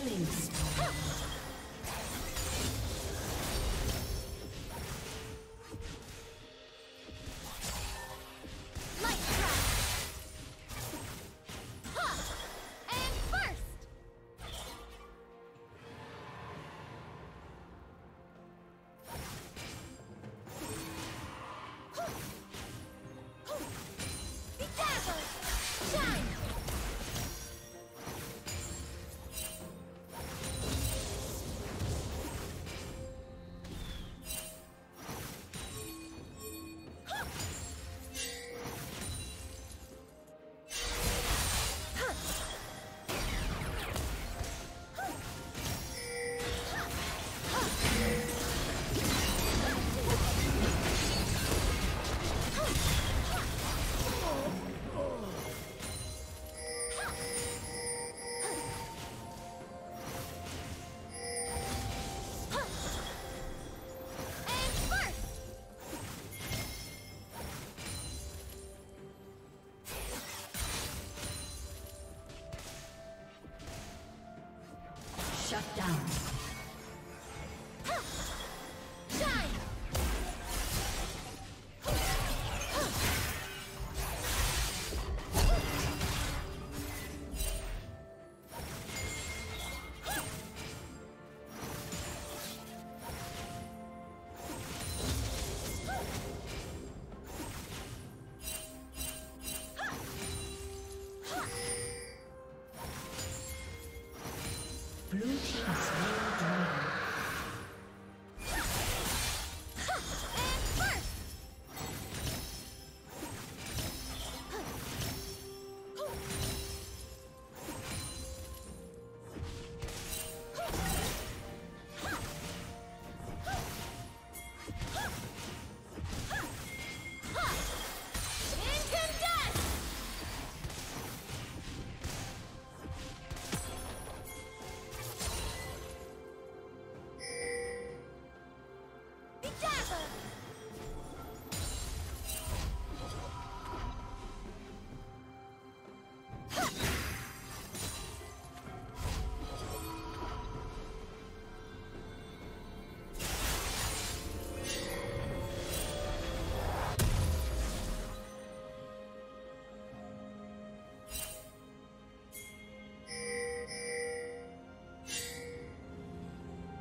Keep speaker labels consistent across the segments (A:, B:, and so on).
A: Killing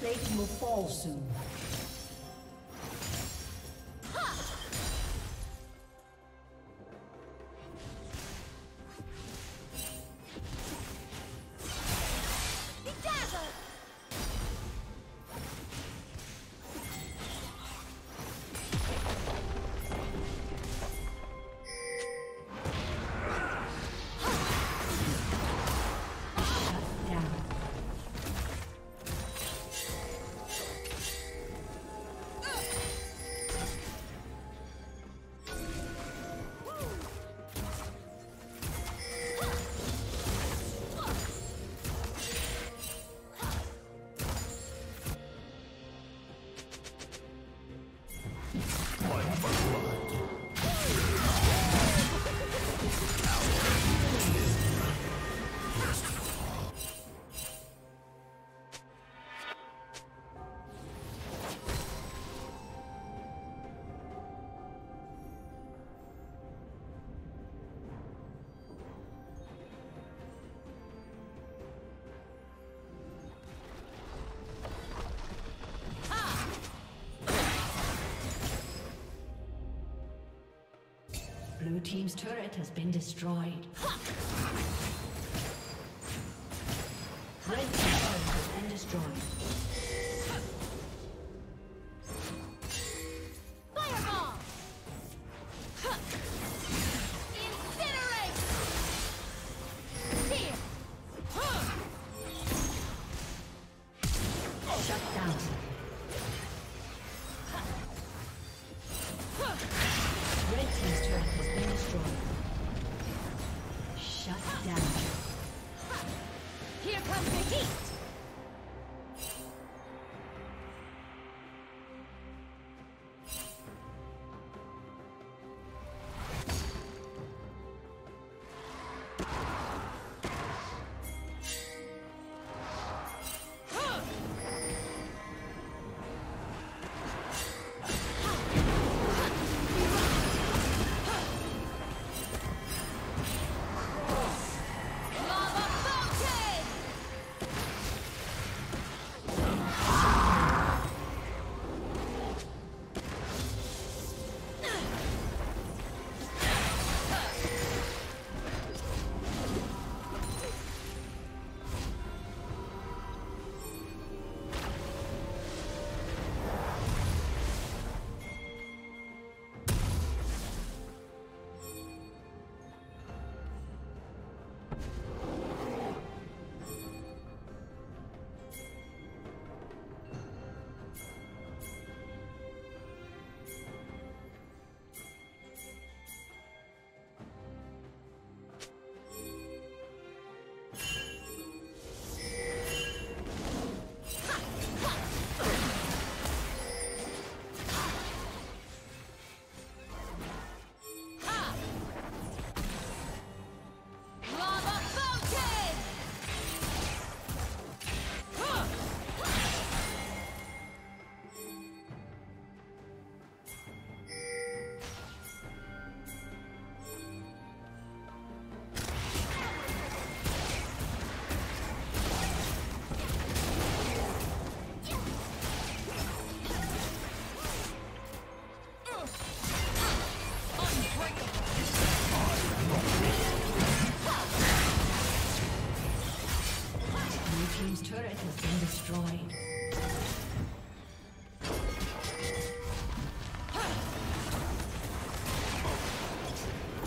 A: Plate will fall soon. Blue Team's turret has been destroyed. Red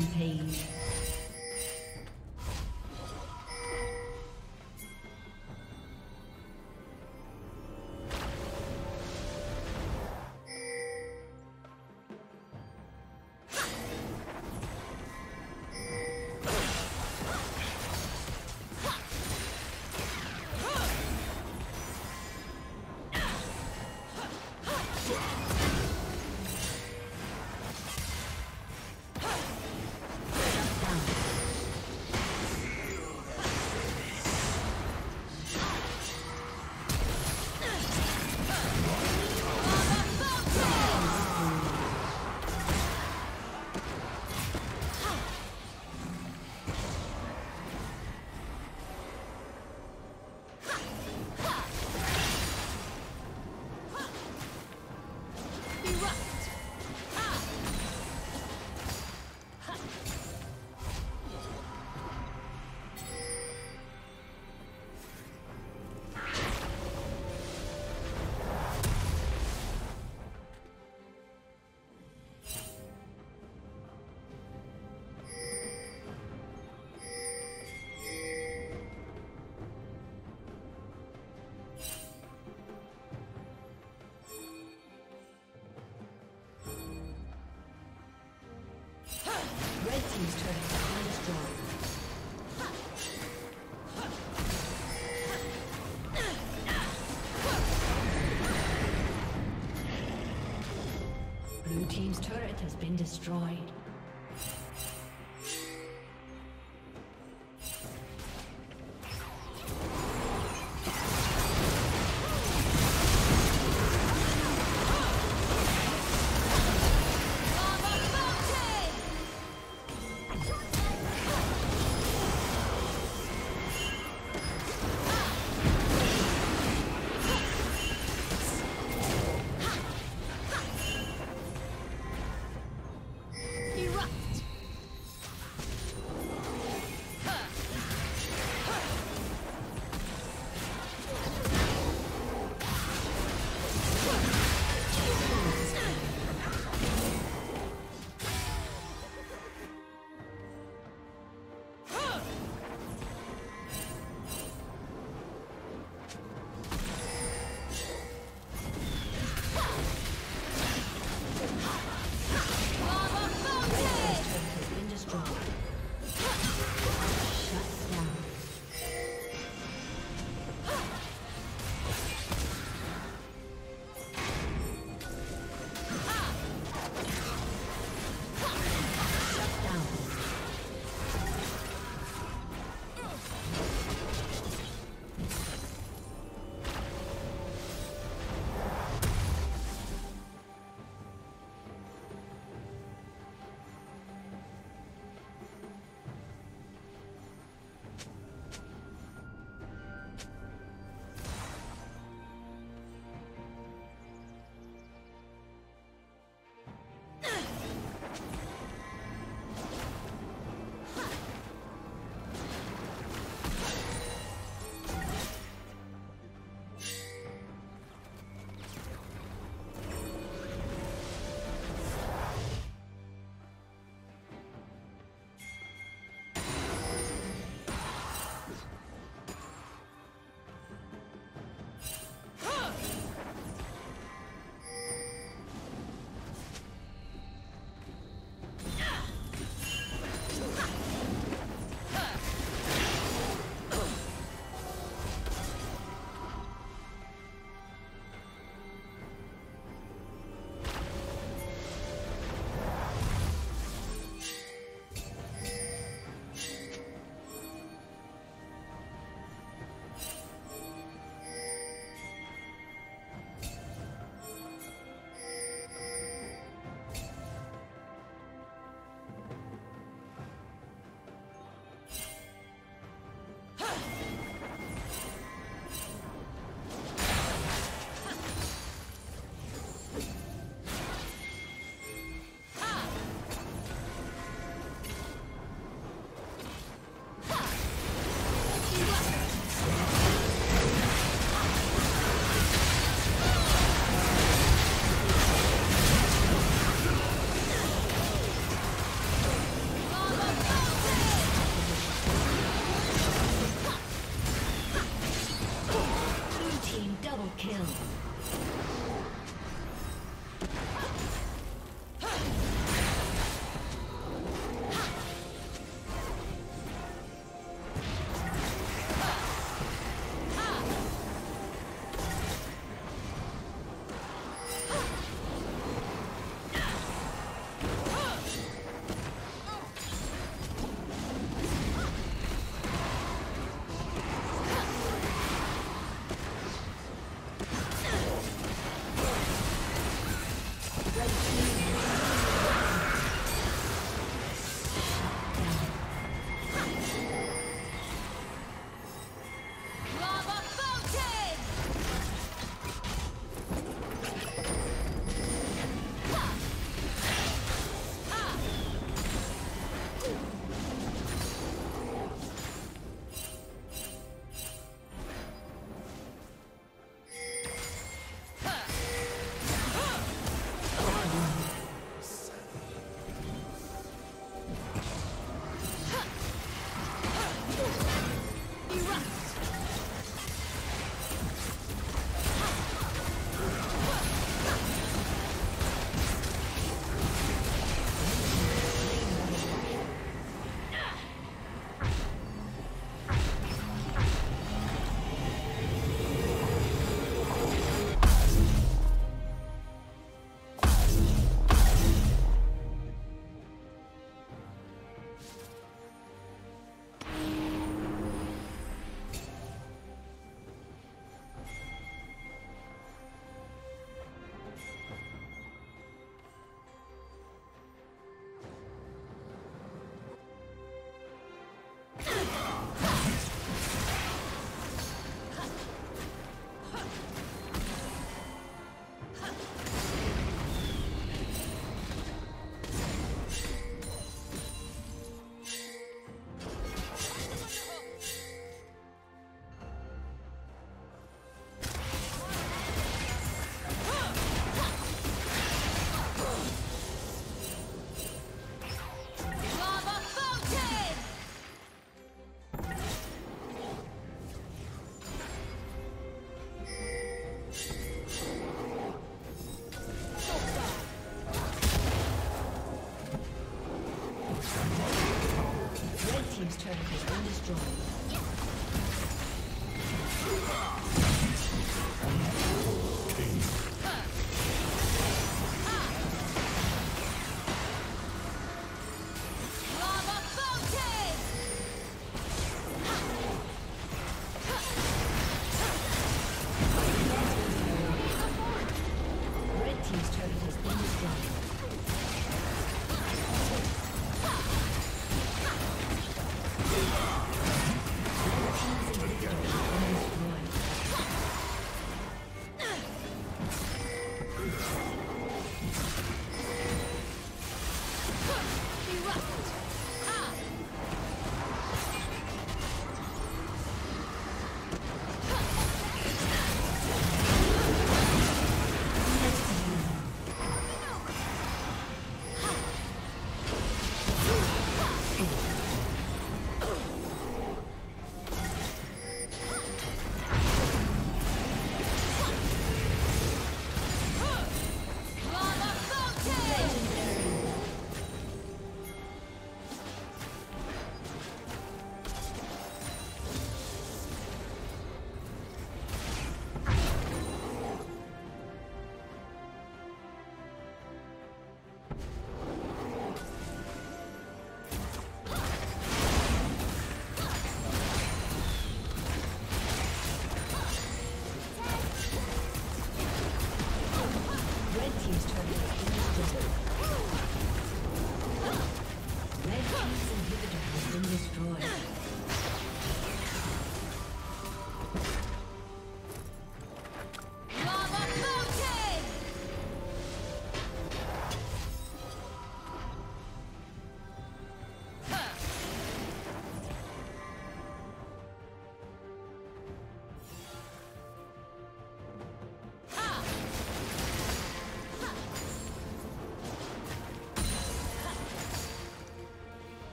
A: Rampage. Has been destroyed.